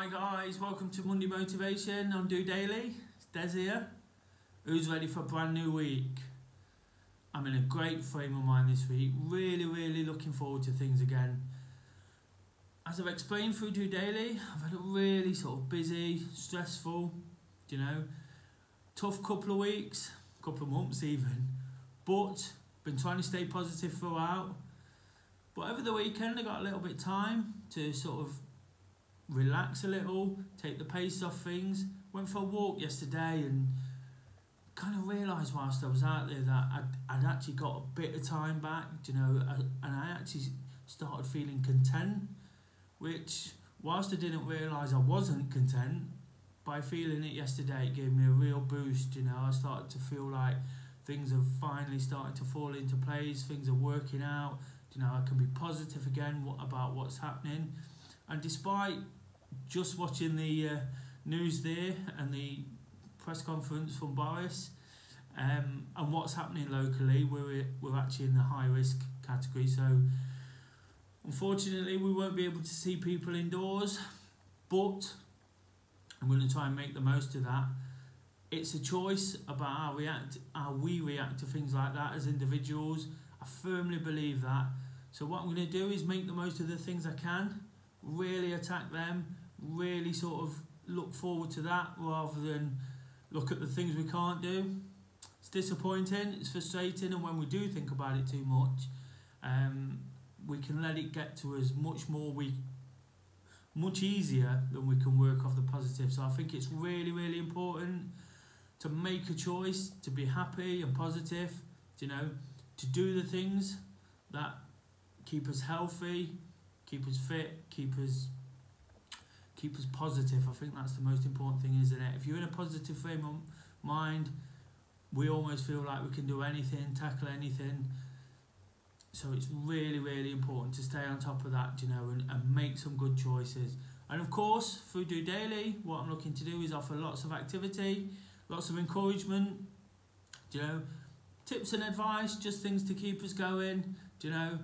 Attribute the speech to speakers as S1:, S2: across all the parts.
S1: Hi guys, welcome to Monday Motivation on DOdaily. It's Des here. Who's ready for a brand new week? I'm in a great frame of mind this week. Really, really looking forward to things again. As I've explained through DOdaily, I've had a really sort of busy, stressful, you know, tough couple of weeks, couple of months even. But been trying to stay positive throughout. But over the weekend, I got a little bit time to sort of relax a little, take the pace off things. Went for a walk yesterday and kind of realised whilst I was out there that I'd, I'd actually got a bit of time back, you know, uh, and I actually started feeling content, which whilst I didn't realise I wasn't content, by feeling it yesterday, it gave me a real boost, you know, I started to feel like things are finally starting to fall into place, things are working out, you know, I can be positive again about what's happening. And despite just watching the uh, news there and the press conference from Boris um, and what's happening locally, we're, we're actually in the high risk category. So, unfortunately, we won't be able to see people indoors, but I'm going to try and make the most of that. It's a choice about how, react, how we react to things like that as individuals. I firmly believe that. So, what I'm going to do is make the most of the things I can, really attack them, really sort of look forward to that rather than look at the things we can't do. It's disappointing, it's frustrating, and when we do think about it too much, um, we can let it get to us much more we much easier than we can work off the positive. So I think it's really, really important to make a choice to be happy and positive, you know, to do the things that keep us healthy, keep us fit, keep us keep us positive. I think that's the most important thing, isn't it? If you're in a positive frame of mind, we almost feel like we can do anything, tackle anything. So it's really, really important to stay on top of that, you know, and, and make some good choices. And of course, through DOdaily, what I'm looking to do is offer lots of activity, lots of encouragement, you know, tips and advice, just things to keep us going, you know.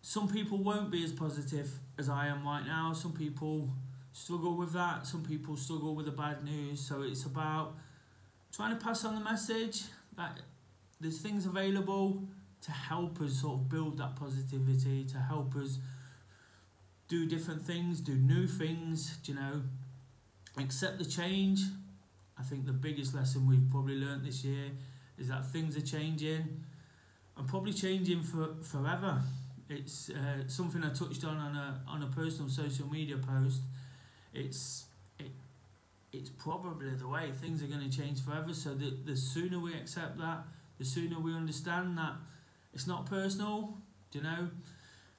S1: Some people won't be as positive as I am right now. Some people struggle with that. Some people struggle with the bad news. So it's about trying to pass on the message that there's things available to help us sort of build that positivity, to help us do different things, do new things, you know, accept the change. I think the biggest lesson we've probably learned this year is that things are changing and probably changing for forever. It's uh, something I touched on on a on a personal social media post it's it, it's probably the way things are going to change forever. So the the sooner we accept that, the sooner we understand that it's not personal, you know,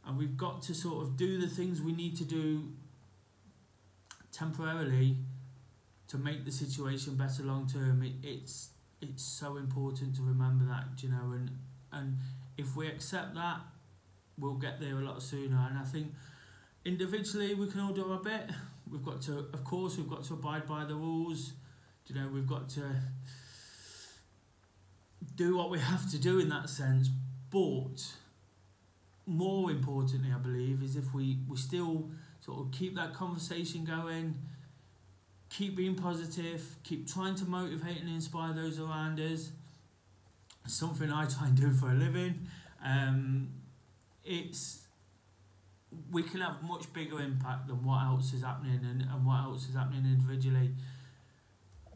S1: and we've got to sort of do the things we need to do temporarily to make the situation better long term. It, it's it's so important to remember that, you know, and and if we accept that, we'll get there a lot sooner. And I think individually we can all do our bit we've got to, of course, we've got to abide by the rules. You know, we've got to do what we have to do in that sense. But more importantly, I believe, is if we, we still sort of keep that conversation going, keep being positive, keep trying to motivate and inspire those around us. Something I try and do for a living. Um, it's we can have much bigger impact than what else is happening and, and what else is happening individually.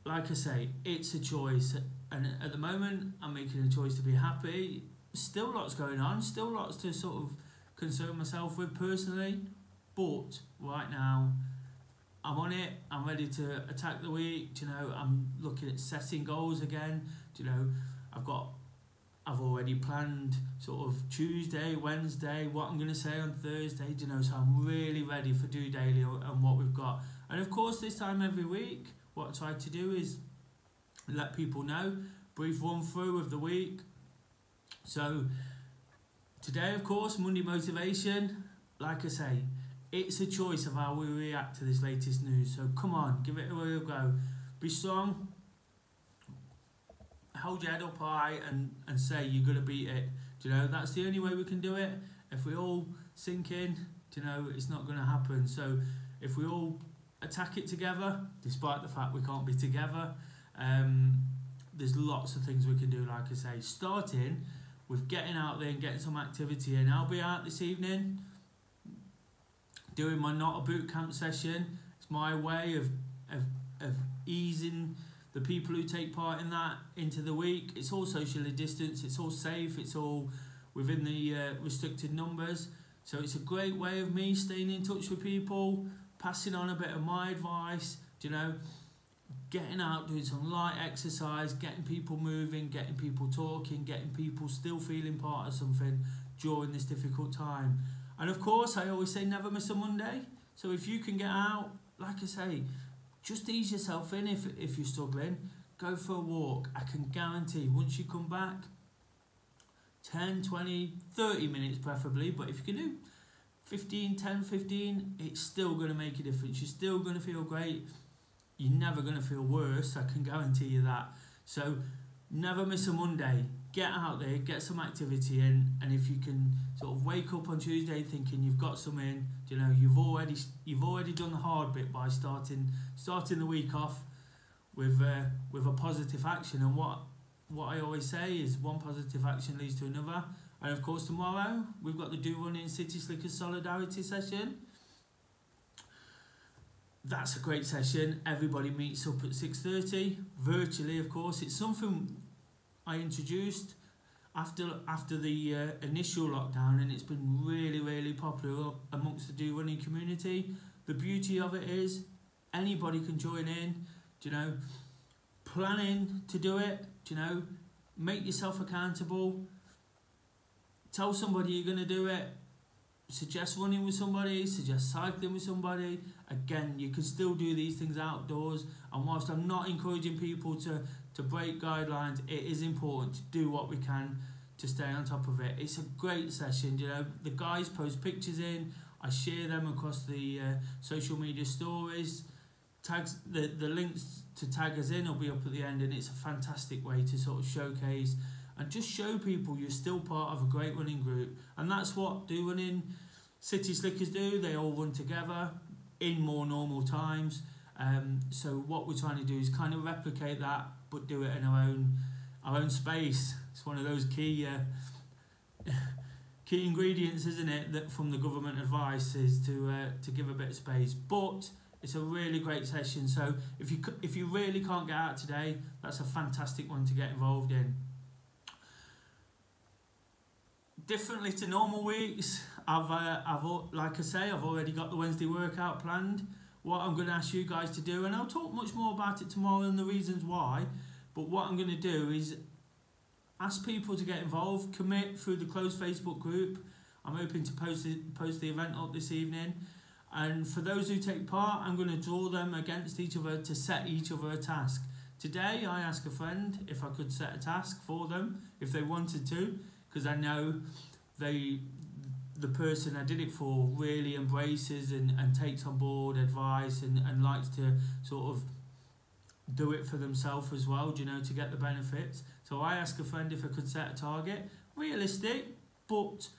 S1: Like I say, it's a choice, and at the moment, I'm making a choice to be happy. Still, lots going on, still lots to sort of concern myself with personally, but right now, I'm on it. I'm ready to attack the week. You know, I'm looking at setting goals again. You know, I've got I've already planned sort of Tuesday, Wednesday, what I'm going to say on Thursday, you know, so I'm really ready for DOdaily and what we've got. And of course, this time every week, what I try to do is let people know, brief run through of the week. So, today, of course, Monday Motivation, like I say, it's a choice of how we react to this latest news. So, come on, give it a real go. Be strong, hold your head up high and, and say you're going to beat it. Do you know, that's the only way we can do it. If we all sink in, do you know, it's not going to happen. So if we all attack it together, despite the fact we can't be together. Um, there's lots of things we can do, like I say, starting with getting out there and getting some activity in. I'll be out this evening doing my not a boot camp session. It's my way of, of, of easing the people who take part in that into the week. It's all socially distanced, it's all safe, it's all within the uh, restricted numbers. So it's a great way of me staying in touch with people, passing on a bit of my advice, you know, getting out, doing some light exercise, getting people moving, getting people talking, getting people still feeling part of something during this difficult time. And of course, I always say never miss a Monday. So if you can get out, like I say, just ease yourself in if, if you're struggling. Go for a walk. I can guarantee once you come back, 10, 20, 30 minutes preferably, but if you can do 15, 10, 15, it's still going to make a difference. You're still going to feel great. You're never going to feel worse, I can guarantee you that. So never miss a Monday. Get out there, get some activity in, and if you can sort of wake up on Tuesday thinking you've got some in, you know, you've already you've already done the hard bit by starting starting the week off with uh, with a positive action. And what what I always say is one positive action leads to another. And of course, tomorrow we've got the DOrunning City Slickers Solidarity session. That's a great session. Everybody meets up at 6.30, virtually of course. It's something I introduced after after the uh, initial lockdown and it's been really, really popular amongst the DOrunning community. The beauty of it is anybody can join in, do you know, planning to do it, do you know, make yourself accountable, tell somebody you're going to do it, suggest running with somebody, suggest cycling with somebody. Again, you can still do these things outdoors. And whilst I'm not encouraging people to, to break guidelines, it is important to do what we can to stay on top of it. It's a great session. You know, the guys post pictures in. I share them across the uh, social media stories. Tags the, the links to tag us in will be up at the end, and it's a fantastic way to sort of showcase and just show people you're still part of a great running group. And that's what DOrunning City Slickers do. They all run together in more normal times. Um, so what we're trying to do is kind of replicate that, but do it in our own our own space. It's one of those key uh, key ingredients, isn't it, that from the government advice is to uh, to give a bit of space. But it's a really great session. So if you if you really can't get out today, that's a fantastic one to get involved in differently to normal weeks, I've, uh, I've like I say, I've already got the Wednesday workout planned. What I'm going to ask you guys to do, and I'll talk much more about it tomorrow and the reasons why. But what I'm going to do is ask people to get involved, commit through the closed Facebook group. I'm hoping to post it, post the event up this evening. And for those who take part, I'm going to draw them against each other to set each other a task. Today, I asked a friend if I could set a task for them if they wanted to because I know they the person I did it for really embraces and, and takes on board advice and, and likes to sort of do it for themselves as well, you know, to get the benefits. So I asked a friend if I could set a target, realistic, but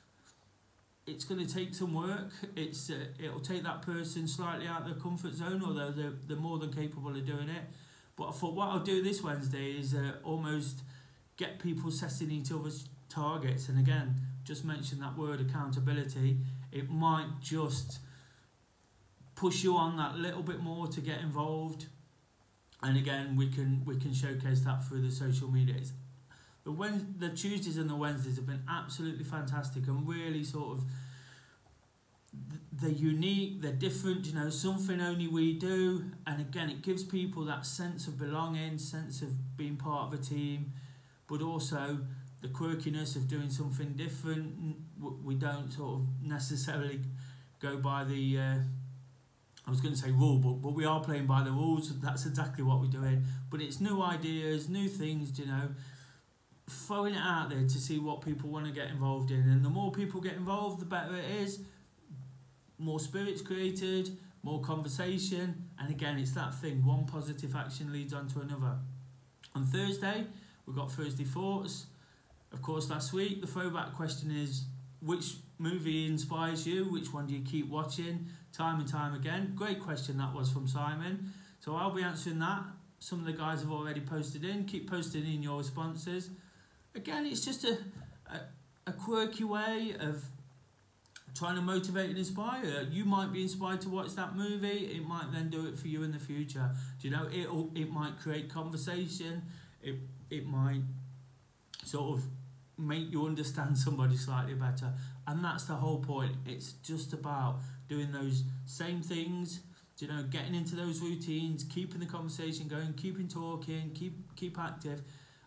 S1: it's going to take some work. It's uh, it'll take that person slightly out of their comfort zone, although they're, they're more than capable of doing it. But I thought what I'll do this Wednesday is uh, almost get people setting each other's targets. And again, just mention that word accountability. It might just push you on that little bit more to get involved. And again, we can we can showcase that through the social media. It's, the Wed- the Tuesdays and the Wednesdays have been absolutely fantastic and really sort of they're unique, they're different, you know, something only we do. And again, it gives people that sense of belonging, sense of being part of a team, but also the quirkiness of doing something different. We don't sort of necessarily go by the. Uh, I was going to say rule book, but we are playing by the rules. That's exactly what we're doing. But it's new ideas, new things, you know, throwing it out there to see what people want to get involved in. And the more people get involved, the better it is. More spirits created, more conversation. And again, it's that thing one positive action leads on to another. On Thursday, we've got Thursday Thoughts. Of course, last week the throwback question is which movie inspires you? Which one do you keep watching? time and time again. Great question that was from Simon. So I'll be answering that. Some of the guys have already posted in. Keep posting in your responses. Again, it's just a, a, a quirky way of trying to motivate and inspire. You might be inspired to watch that movie. It might then do it for you in the future. Do you know? It it might create conversation. It it might sort of make you understand somebody slightly better. And that's the whole point. It's just about doing those same things, you know, getting into those routines, keeping the conversation going, keeping talking, keep keep active.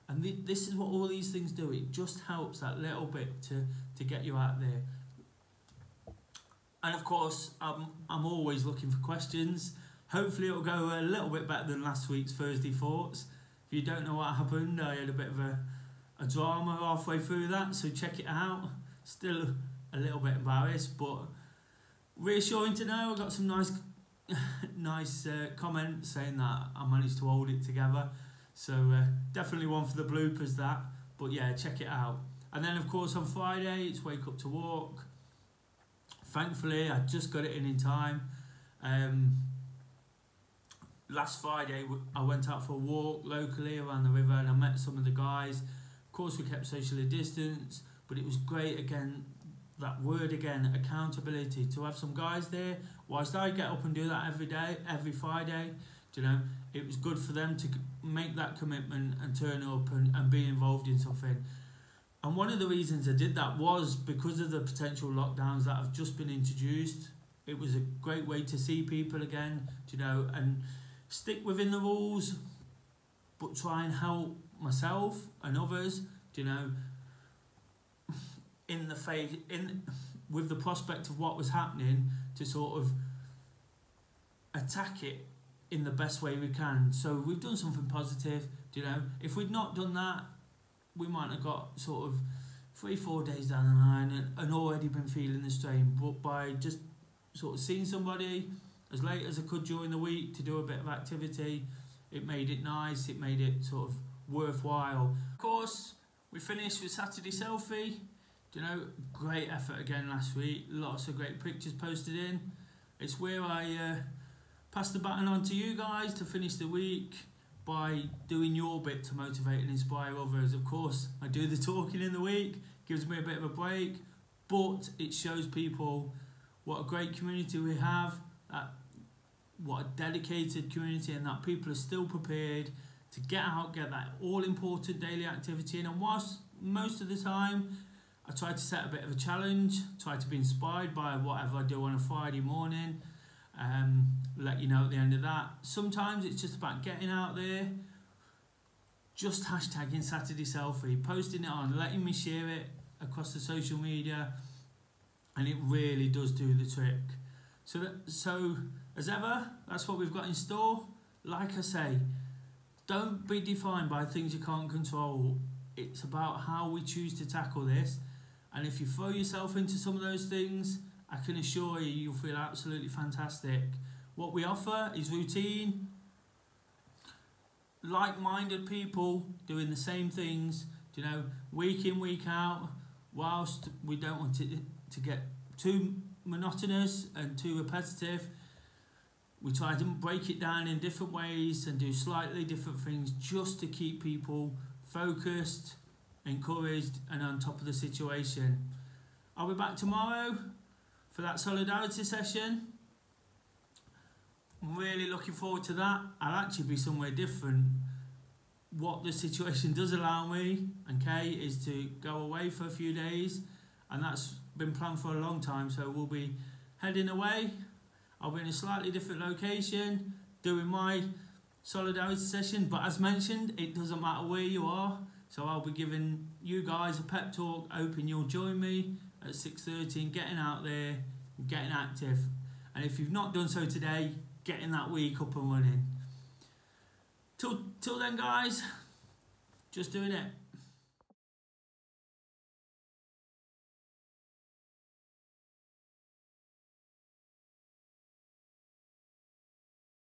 S1: And th- this is what all these things do. It just helps that little bit to, to get you out there. And of course, I'm, I'm always looking for questions. Hopefully, it'll go a little bit better than last week's Thursday Thoughts. If you don't know what happened, I had a bit of a a drama halfway through that, so check it out. Still a little bit embarrassed, but reassuring to know. I got some nice, nice uh, comments saying that I managed to hold it together. So uh, definitely one for the bloopers that. But yeah, check it out. And then of course on Friday it's wake up to walk. Thankfully, I just got it in in time. Um, last Friday I went out for a walk locally around the river and I met some of the guys course, we kept socially distance, but it was great again. That word again, accountability. To have some guys there, whilst I get up and do that every day, every Friday, you know, it was good for them to make that commitment and turn up and, and be involved in something. And one of the reasons I did that was because of the potential lockdowns that have just been introduced. It was a great way to see people again, you know, and stick within the rules, but try and help myself and others, you know, in the face in with the prospect of what was happening to sort of attack it in the best way we can. So we've done something positive, you know. If we'd not done that, we might have got sort of three, four days down the line and, and already been feeling the strain. But by just sort of seeing somebody as late as I could during the week to do a bit of activity, it made it nice, it made it sort of worthwhile. Of course, we finished with Saturday Selfie. You know, great effort again last week. Lots of great pictures posted in. It's where I uh, pass the baton on to you guys to finish the week by doing your bit to motivate and inspire others. Of course, I do the talking in the week, gives me a bit of a break, but it shows people what a great community we have, that what a dedicated community, and that people are still prepared to get out, get that all important daily activity in. And whilst most of the time I try to set a bit of a challenge, try to be inspired by whatever I do on a Friday morning, um, let you know at the end of that. Sometimes it's just about getting out there, just hashtagging Saturday Selfie, posting it on, letting me share it across the social media, and it really does do the trick. So, that, so as ever, that's what we've got in store. Like I say, don't be defined by things you can't control. It's about how we choose to tackle this. And if you throw yourself into some of those things, I can assure you, you'll feel absolutely fantastic. What we offer is routine, like minded people doing the same things, you know, week in, week out, whilst we don't want it to get too monotonous and too repetitive we try to break it down in different ways and do slightly different things just to keep people focused, encouraged, and on top of the situation. I'll be back tomorrow for that solidarity session. I'm really looking forward to that. I'll actually be somewhere different. What the situation does allow me and Kay is to go away for a few days, and that's been planned for a long time. So we'll be heading away I'll be in a slightly different location doing my solidarity session. But as mentioned, it doesn't matter where you are. So I'll be giving you guys a pep talk, hoping you'll join me at 6.30 and getting out there, getting active. And if you've not done so today, getting that week up and running. Till, till then, guys, just doing it.